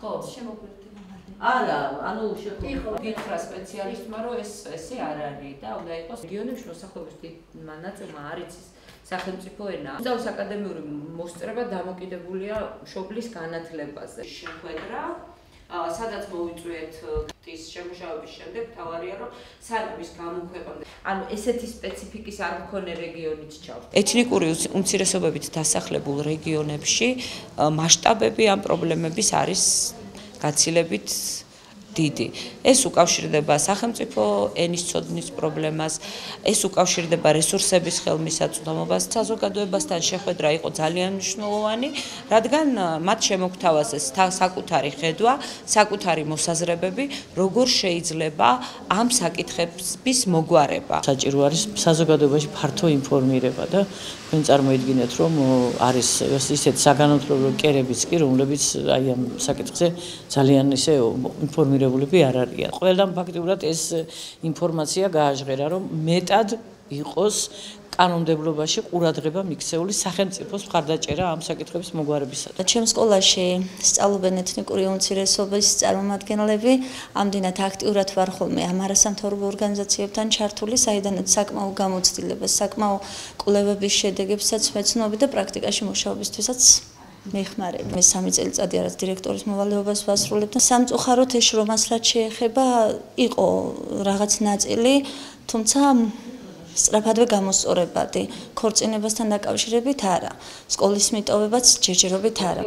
ხო შემოგვერდება არა, ანუ გითხრა სპეციალისტმა, რომ ეს ესე არ არის და უნდა იყოს რეგიონებში მოსახლეობის დიდმა ნაწილმა არ იცის სახელმწიფო ენა. მსგავს აკადემიური მოსწრება დამოკიდებულია მშობლის განათლებაზე. შეხვედრა სადაც მოვიწვიეთ ის შემუშავების შემდეგ თავარია რომ სანამ ის გამოქვეყნდა. ანუ ესეთი სპეციფიკის არ მქონე რეგიონიც ჩავთ ეთნიკური უმცირესობებით დასახლებულ რეგიონებში მასშტაბები ამ პრობლემების არის გაცილებით დიდი. ეს უკავშირდება სახელმწიფო ენის ცოდნის პრობლემას, ეს უკავშირდება რესურსების ხელმისაწვდომობას, საზოგადოებასთან შეხვედრა იყო ძალიან მნიშვნელოვანი, რადგან მათ შემოგთავაზეს საკუთარი ხედვა, საკუთარი მოსაზრებები, როგორ შეიძლება ამ საკითხების მოგვარება. საჭირო არის საზოგადოებაში ფართო ინფორმირება და თქვენ წარმოიდგინეთ, რომ არის ისეთ საგანმანათლებლო კერებიც კი, რომლებიც აი ამ საკითხზე ძალიან ისე ინფორმირება ინფორმირებულები არ არიან. ყველამ ფაქტიურად ეს ინფორმაცია გააჟღერა, რომ მეტად იყოს კანონმდებლობაში ყურადღება მიქცეული სახელმწიფოს მხარდაჭერა ამ საკითხების მოგვარებისა. ჩემ სკოლაში სწავლობენ ეთნიკური უმცირესობების წარმომადგენლები, ამდენად აქტიურად ვარ ხოლმე ამ არასამთავრობო ორგანიზაციებთან ჩართული, საიდანაც საკმაო გამოცდილებას, საკმაო კვლევების შედეგებსაც მეცნობი და პრაქტიკაში მუშაობისთვისაც მეხმარები. მე სამი წელიწადი არის დირექტორის მოვალეობას ვასრულებ და სამწუხაროდ ეს რომას რაც შეეხება იყო რაღაც ნაწილი, თუმცა სწრაფადვე გამოსწორებადი. ქორწინებასთან დაკავშირებით არა. სკოლის მიტოვებაც ჯერჯერობით არა.